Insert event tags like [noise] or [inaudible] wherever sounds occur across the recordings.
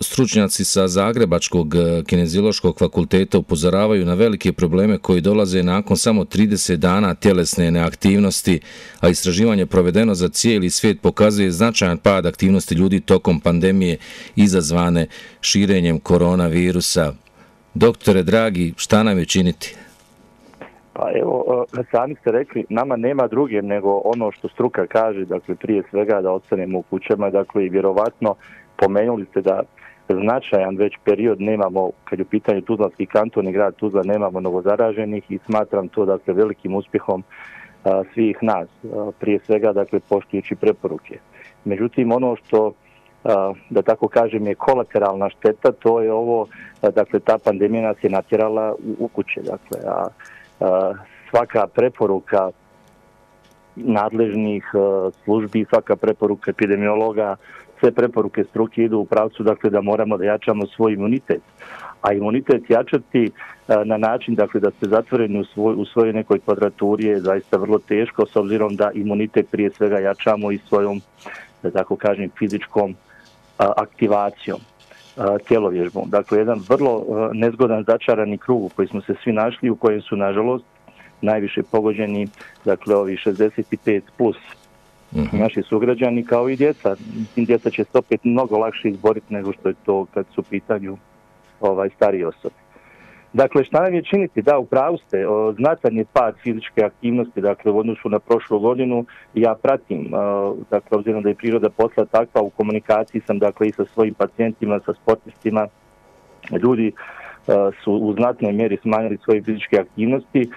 stručnjaci sa Zagrebačkog e, kineziološkog fakulteta upozoravaju na velike probleme koji dolaze nakon samo 30 dana tjelesne neaktivnosti, a istraživanje provedeno za cijeli svijet pokazuje značajan pad aktivnosti ljudi tokom pandemije izazvane širenjem koronavirusa. Doktore, dragi, šta nam je činiti? Pa evo, e, sami ste rekli, nama nema druge nego ono što struka kaže, dakle prije svega da ostanemo u kućama, dakle i vjerovatno pomenuli ste da značajan već period nemamo, kad je u pitanju Tuzlanski kanton i grad Tuzla, nemamo novozaraženih i smatram to dakle velikim uspjehom a, svih nas, a, prije svega dakle poštujući preporuke. Međutim, ono što a, da tako kažem je kolateralna šteta, to je ovo, dakle ta pandemija nas je natjerala u, u kuće, dakle, a, a svaka preporuka nadležnih a, službi, svaka preporuka epidemiologa, sve preporuke struke idu u pravcu dakle da moramo da jačamo svoj imunitet. A imunitet jačati e, na način dakle da ste zatvoreni u svoj u svojoj nekoj kvadraturi je zaista vrlo teško s obzirom da imunitet prije svega jačamo i svojom da tako kažem fizičkom e, aktivacijom e, tjelovježbom. Dakle, jedan vrlo nezgodan začarani krug u koji smo se svi našli, u kojem su, nažalost, najviše pogođeni, dakle, ovi 65 plus -hmm. naši sugrađani kao i djeca. Djeca će se opet mnogo lakše izboriti nego što je to kad su pitanju ovaj starije osobe. Dakle, šta nam je činiti? Da, upravo ste, znatan je pad fizičke aktivnosti, dakle, u odnosu na prošlu godinu, ja pratim, dakle, obzirom da je priroda posla takva, u komunikaciji sam, dakle, i sa svojim pacijentima, sa sportistima, ljudi su u znatnoj mjeri smanjili svoje fizičke aktivnosti,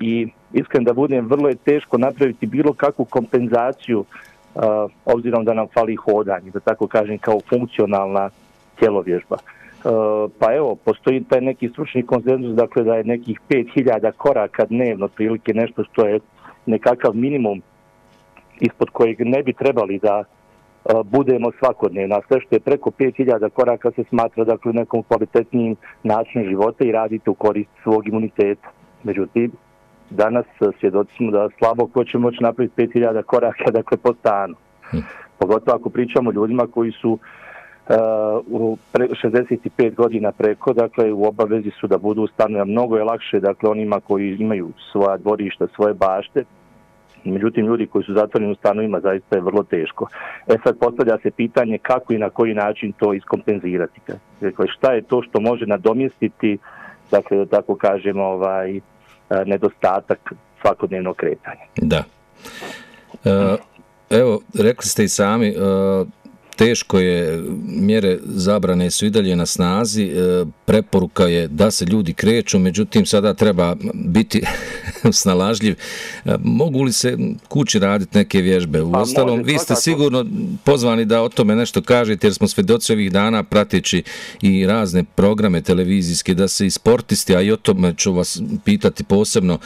i iskren da budem, vrlo je teško napraviti bilo kakvu kompenzaciju uh, obzirom da nam fali hodanje, da tako kažem, kao funkcionalna tjelovježba. Uh, pa evo, postoji taj neki stručni konsenzus, dakle da je nekih 5000 koraka dnevno, prilike nešto što je nekakav minimum ispod kojeg ne bi trebali da budemo svakodnevno. A sve što je preko 5000 koraka se smatra dakle, nekom kvalitetnijim načinom života i radite u korist svog imuniteta. Miđutim, danas svjedocimo da slabo ko će moći napraviti 5000 koraka [laughs] dakle, po stanu. Hm. Pogotovo ako pričamo o ljudima koji su uh, u pre, 65 godina preko, dakle u obavezi su da budu u stanu, mnogo je lakše dakle, onima koji imaju svoja dvorišta, svoje bašte, Međutim, ljudi koji su zatvoreni u stanovima zaista je vrlo teško. E sad postavlja se pitanje kako i na koji način to iskompenzirati. Dakle, šta je to što može nadomjestiti, dakle, da tako kažemo, ovaj, E, nedostatak svakodnevnog kretanja. Da. E, evo, rekli ste i sami, e, teško je, mjere zabrane su i dalje na snazi, e, preporuka je da se ljudi kreću, međutim sada treba biti [laughs] snalažljiv. E, mogu li se kući raditi neke vježbe? U pa ostalom, vi ste sigurno pozvani da o tome nešto kažete, jer smo svedoci ovih dana prateći i razne programe televizijske, da se i sportisti, a i o tome ću vas pitati posebno,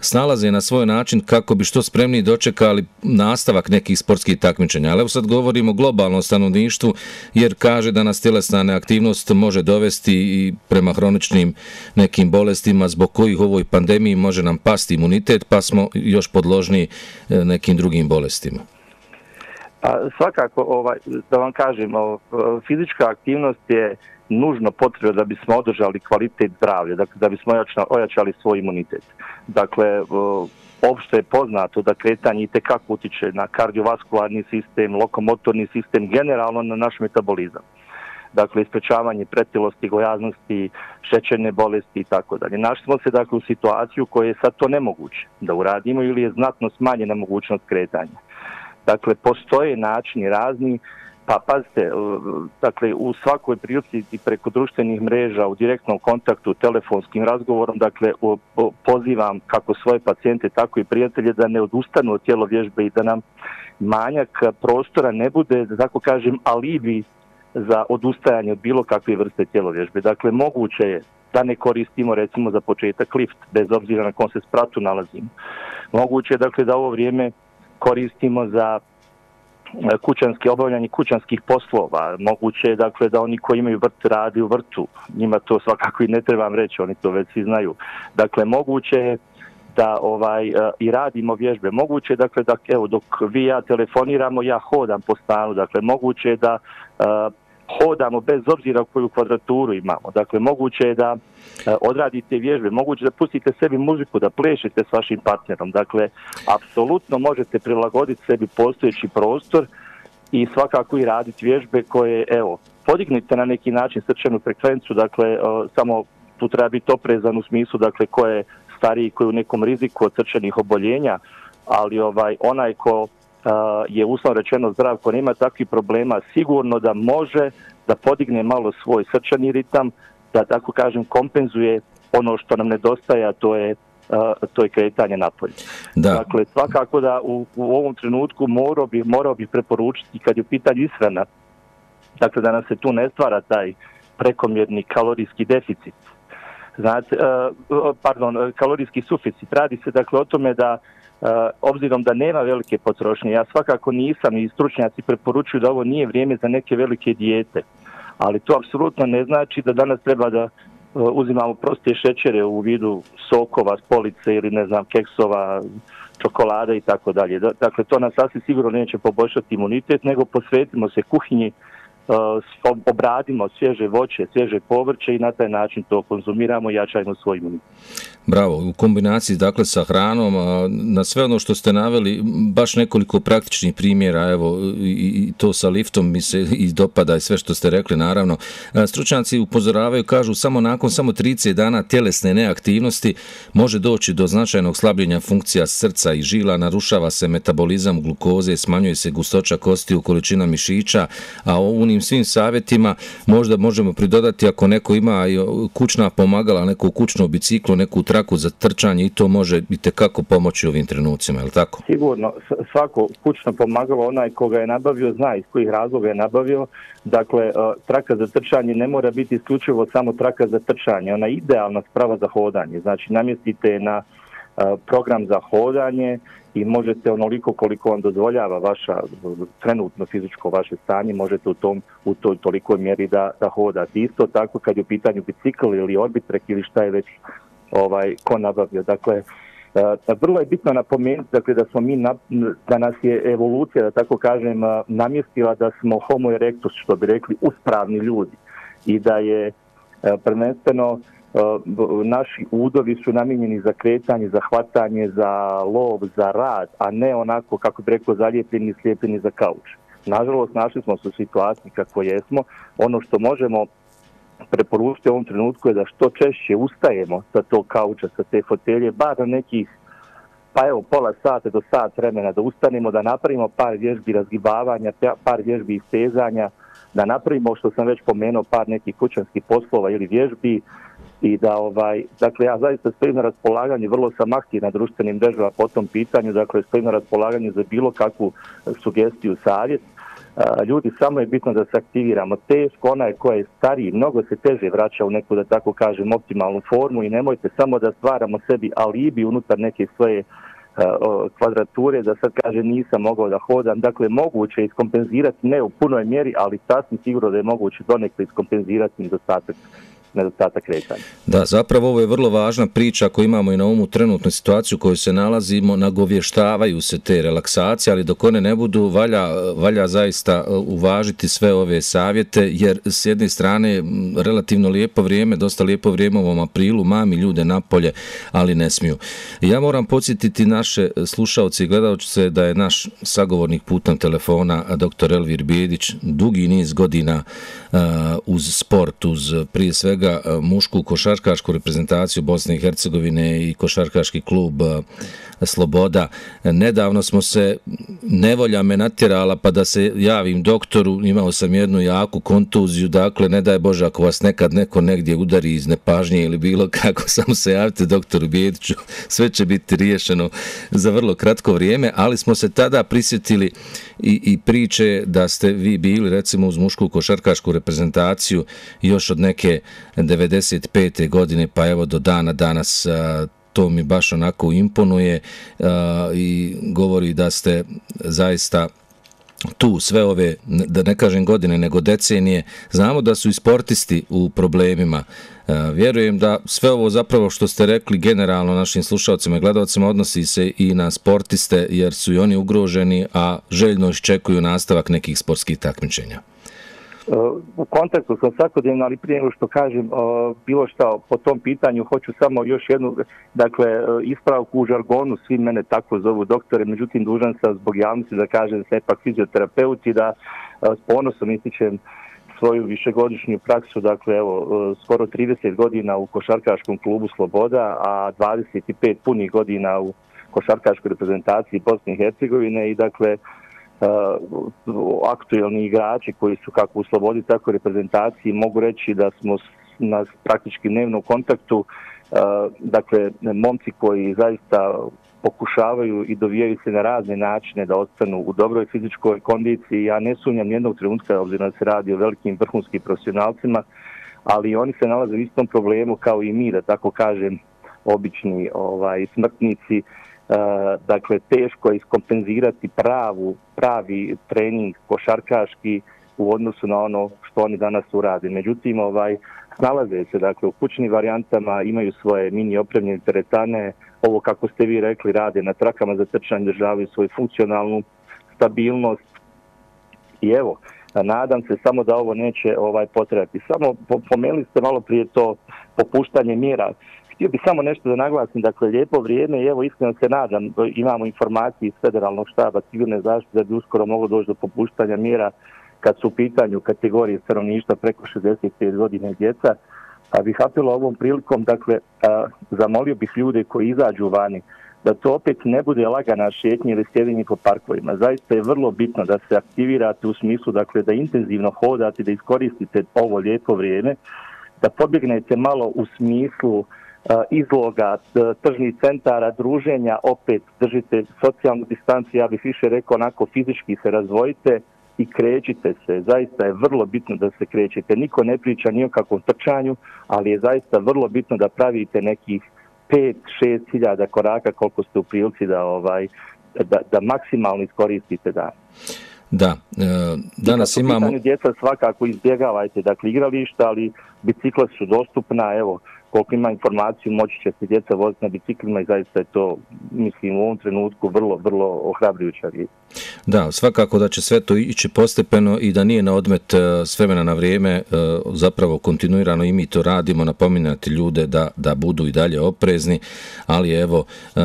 snalaze na svoj način kako bi što spremniji dočekali nastavak nekih sportskih takmičenja. Ali evo sad govorimo o globalnom stanovništvu, jer kaže da nas tjelesna neaktivnost može dovesti i prema hroničnim nekim bolestima zbog kojih ovoj pandemiji može nam pasti imunitet, pa smo još podložni e, nekim drugim bolestima. A, svakako, ovaj, da vam kažem, fizička aktivnost je nužno potrebno da bismo održali kvalitet zdravlja, dakle, da bismo ojačali svoj imunitet. Dakle, opšte je poznato da kretanje i tekako utiče na kardiovaskularni sistem, lokomotorni sistem, generalno na naš metabolizam. Dakle, isprečavanje pretilosti, gojaznosti, šećerne bolesti i tako dalje. Našli smo se dakle, u situaciju koja je sad to nemoguće da uradimo ili je znatno smanjena mogućnost kretanja. Dakle, postoje načini razni, Pa pazite, dakle, u svakoj prilici i preko društvenih mreža, u direktnom kontaktu, telefonskim razgovorom, dakle, pozivam kako svoje pacijente, tako i prijatelje da ne odustanu od tijelo vježbe i da nam manjak prostora ne bude, da tako kažem, alibi za odustajanje od bilo kakve vrste tijelo vježbe. Dakle, moguće je da ne koristimo, recimo, za početak lift, bez obzira na kom se spratu nalazimo. Moguće je, dakle, da ovo vrijeme koristimo za e, kućanski, obavljanje kućanskih poslova. Moguće je dakle da oni koji imaju vrt radi u vrtu. Njima to svakako i ne trebam reći, oni to već svi znaju. Dakle, moguće je da ovaj e, i radimo vježbe. Moguće je dakle da evo dok vi ja telefoniramo, ja hodam po stanu. Dakle, moguće je da uh, hodamo bez obzira koju kvadraturu imamo. Dakle, moguće je da e, odradite vježbe, moguće da pustite sebi muziku, da plešete s vašim partnerom. Dakle, apsolutno možete prilagoditi sebi postojeći prostor i svakako i raditi vježbe koje, evo, podignite na neki način srčanu frekvenciju, dakle, e, samo tu treba biti oprezan u smislu, dakle, ko je stariji, koji je u nekom riziku od srčanih oboljenja, ali ovaj onaj ko je uslovno rečeno zdrav, ko nema takvih problema, sigurno da može da podigne malo svoj srčani ritam, da tako kažem kompenzuje ono što nam nedostaje, a to je to je kretanje napolje. Da. Dakle, svakako da u, u ovom trenutku morao bi, morao bi preporučiti kad je u pitanju ishrana, dakle da nam se tu ne stvara taj prekomjerni kalorijski deficit. Znate, pardon, kalorijski suficit. Radi se dakle o tome da e, obzirom da nema velike potrošnje, ja svakako nisam i stručnjaci preporučuju da ovo nije vrijeme za neke velike dijete. Ali to apsolutno ne znači da danas treba da e, uzimamo prostije šećere u vidu sokova, spolice ili ne znam, keksova, čokolade i tako dalje. Dakle, to nas sasvim sigurno neće poboljšati imunitet, nego posvetimo se kuhinji, Uh, obradimo svježe voće, svježe povrće i na taj način to konzumiramo i jačajmo svoj imunitet. Bravo, u kombinaciji dakle sa hranom, na sve ono što ste naveli, baš nekoliko praktičnih primjera, evo i to sa liftom mi se i dopada i sve što ste rekli, naravno. E, stručnjaci upozoravaju, kažu, samo nakon samo 30 dana tjelesne neaktivnosti može doći do značajnog slabljenja funkcija srca i žila, narušava se metabolizam glukoze, smanjuje se gustoća kosti u količina mišića, a u unim svim savjetima možda možemo pridodati ako neko ima kućna pomagala, neko kućno biciklo, neku tra traku za trčanje i to može i kako pomoći u ovim trenucima, je li tako? Sigurno, svako kućno pomagalo, onaj koga je nabavio, zna iz kojih razloga je nabavio. Dakle, e, traka za trčanje ne mora biti isključivo samo traka za trčanje, ona je idealna sprava za hodanje. Znači, namjestite na e, program za hodanje i možete onoliko koliko vam dozvoljava vaša trenutno fizičko vaše stanje, možete u tom u toj tolikoj mjeri da, da hodate. Isto tako kad je u pitanju bicikl ili orbitrek ili šta je već ovaj ko nabavio. Dakle, e, vrlo je bitno napomenuti dakle, da smo mi na, da nas je evolucija, da tako kažem, e, namjestila da smo homo erectus, što bi rekli, uspravni ljudi i da je e, prvenstveno naši udovi su namijenjeni za kretanje, za hvatanje, za lov, za rad, a ne onako, kako bi rekao, zalijepljeni i slijepljeni za kauč. Nažalost, našli smo se u situaciji kako jesmo. Ono što možemo preporučiti u ovom trenutku je da što češće ustajemo sa tog kauča, sa te fotelje, bar na nekih, pa evo, pola sata do sat vremena, da ustanemo, da napravimo par vježbi razgibavanja, pa, par vježbi istezanja, da napravimo, što sam već pomenuo, par nekih kućanskih poslova ili vježbi, i da ovaj dakle ja zaista stojim na raspolaganju vrlo sam aktiv na društvenim mrežama po tom pitanju dakle stojim na raspolaganju za bilo kakvu sugestiju savjet ljudi, samo je bitno da se aktiviramo. Teško, onaj ko je stariji, mnogo se teže vraća u neku, da tako kažem, optimalnu formu i nemojte samo da stvaramo sebi alibi unutar neke svoje kvadrature, da sad kaže nisam mogao da hodam. Dakle, moguće je iskompenzirati, ne u punoj mjeri, ali sasvim sigurno da je moguće donekle iskompenzirati nedostatak nedostatak kretanja. Da, zapravo ovo je vrlo važna priča ako imamo i na umu trenutnu situaciju u kojoj se nalazimo, nagovještavaju se te relaksacije, ali dok one ne budu, valja, valja zaista e, uvažiti sve ove savjete, jer s jedne strane relativno lijepo vrijeme, dosta lijepo vrijeme u ovom aprilu, mami ljude napolje, ali ne smiju. Ja moram podsjetiti naše slušalce i gledalce da je naš sagovornik putem telefona, dr. Elvir Bijedić, dugi niz godina uh, uz sport, uz prije svega svega e, mušku košarkašku reprezentaciju Bosne i Hercegovine i košarkaški klub e, Sloboda. Nedavno smo se, nevolja me natjerala pa da se javim doktoru, imao sam jednu jaku kontuziju, dakle ne daj Bože ako vas nekad neko negdje udari iz nepažnje ili bilo [laughs] kako, samo se javite doktoru Bijediću, sve će biti riješeno za vrlo kratko vrijeme, ali smo se tada prisjetili i, i priče da ste vi bili recimo uz mušku košarkašku reprezentaciju još od neke 95. godine pa evo do dana danas to mi baš onako imponuje i govori da ste zaista tu sve ove, da ne kažem godine, nego decenije, znamo da su i sportisti u problemima. Vjerujem da sve ovo zapravo što ste rekli generalno našim slušalcima i gledalcima odnosi se i na sportiste jer su i oni ugroženi, a željno iščekuju nastavak nekih sportskih takmičenja u kontaktu sam svakodnevno, ali prije nego što kažem bilo što po tom pitanju, hoću samo još jednu, dakle, e, ispravku u žargonu, svi mene tako zovu doktore, međutim, dužan sam zbog javnosti da kažem se ipak fizioterapeut i da e, s ponosom ističem svoju višegodišnju praksu, dakle, evo, e, skoro 30 godina u košarkaškom klubu Sloboda, a 25 punih godina u košarkaškoj reprezentaciji Bosne i Hercegovine i, dakle, Eh, aktuelni igrači koji su kako u slobodi, tako i reprezentaciji, mogu reći da smo na praktički dnevnom kontaktu, eh, dakle, momci koji zaista pokušavaju i dovijaju se na razne načine da ostanu u dobroj fizičkoj kondiciji. Ja ne sumnjam jednog trenutka, obzirom da se radi o velikim vrhunskim profesionalcima, ali oni se nalaze u istom problemu kao i mi, da tako kažem, obični ovaj smrtnici, eh, dakle teško je iskompenzirati pravu, pravi trening košarkaški u odnosu na ono što oni danas urade. Međutim, ovaj, nalaze se dakle, u kućnim varijantama, imaju svoje mini opremljene teretane, ovo kako ste vi rekli, rade na trakama za trčanje, državaju svoju funkcionalnu stabilnost. I evo, nadam se samo da ovo neće ovaj potrebati. Samo pomenuli ste malo prije to popuštanje mjera. Htio bih samo nešto da naglasim, dakle, lijepo vrijeme i evo iskreno se nadam, imamo informacije iz federalnog štaba civilne zaštite da bi uskoro moglo doći do popuštanja mjera kad su u pitanju kategorije stanovništva preko 65 godine djeca. Pa bih apelo ovom prilikom, dakle, a, zamolio bih ljude koji izađu vani, da to opet ne bude lagana šetnja ili sjedinje po parkovima. Zaista je vrlo bitno da se aktivirate u smislu, dakle, da intenzivno hodate, da iskoristite ovo lijepo vrijeme, da pobjegnete malo u smislu uh, izloga tržnih centara, druženja, opet držite socijalnu distanciju, ja bih više rekao onako fizički se razvojite i krećite se. Zaista je vrlo bitno da se krećete. Niko ne priča ni o kakvom trčanju, ali je zaista vrlo bitno da pravite nekih 5-6 hiljada koraka koliko ste u prilici da, ovaj, da, da maksimalno iskoristite dan. Da, e, danas imamo... Djeca svakako izbjegavajte, dakle igrališta, ali bicikla su dostupna, evo, koliko ima informaciju, moći će se djeca voziti na biciklima i zaista je to, mislim, u ovom trenutku vrlo, vrlo ohrabrujuća riječ. Da, svakako da će sve to ići postepeno i da nije na odmet e, s vremena na vrijeme, e, zapravo kontinuirano i mi to radimo, napominati ljude da, da budu i dalje oprezni, ali evo, e,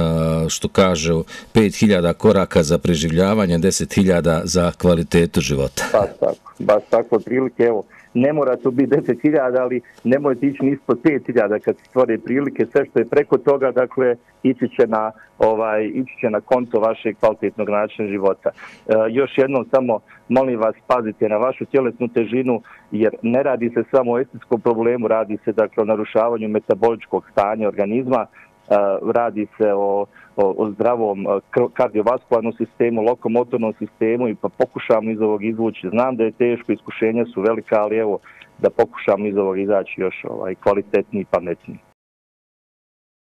što kaže, 5000 koraka za preživljavanje, 10.000 za kvalitetu života. Baš tako, baš tako, prilike, evo, ne mora to biti 10.000, ali nemojte ići ni ispod 5.000 kad se stvore prilike, sve što je preko toga, dakle, ići će na, ovaj, ići će na konto vašeg kvalitetnog načina života. E, još jednom samo, molim vas, pazite na vašu tjelesnu težinu, jer ne radi se samo o estetskom problemu, radi se, dakle, o narušavanju metaboličkog stanja organizma, radi se o, o, o zdravom kardiovaskularnom sistemu, lokomotornom sistemu i pa pokušavam iz ovog izvući. Znam da je teško, iskušenja su velika, ali evo da pokušam iz ovog izaći još ovaj, kvalitetniji i pametniji.